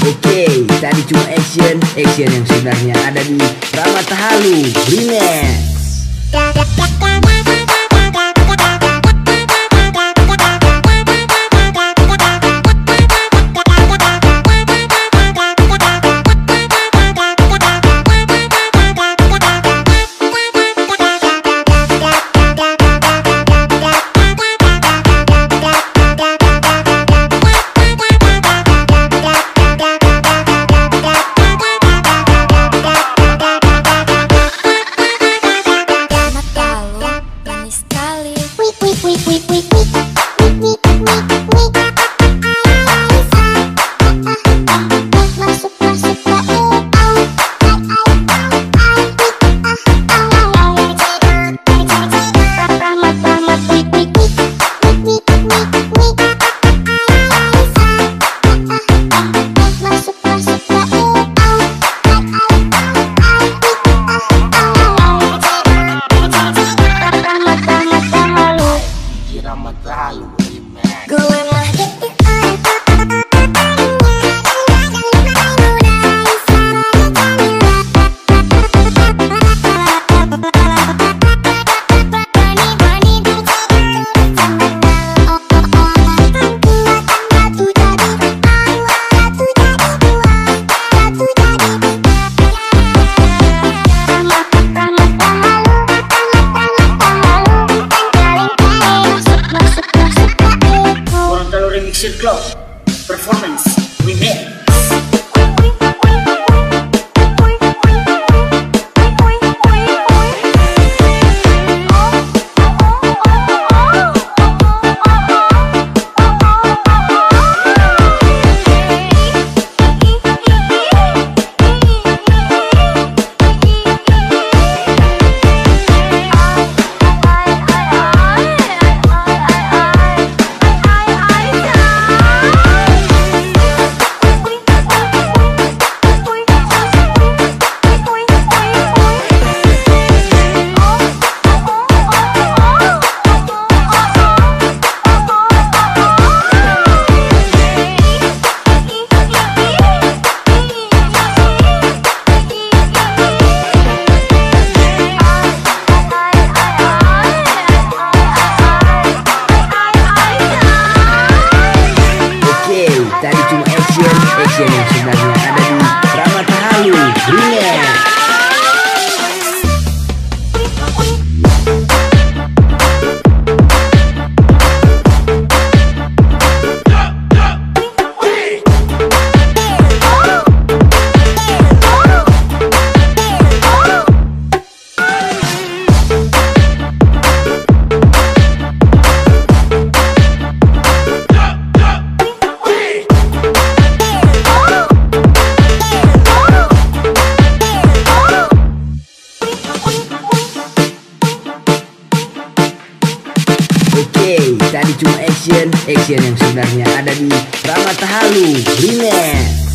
Oke, tadi cuma action, action yang sebenarnya ada di Ramata Halu Remix. Magalhães. up. en el cuma action, action yang sebenarnya ada di Ramata Halu Remix.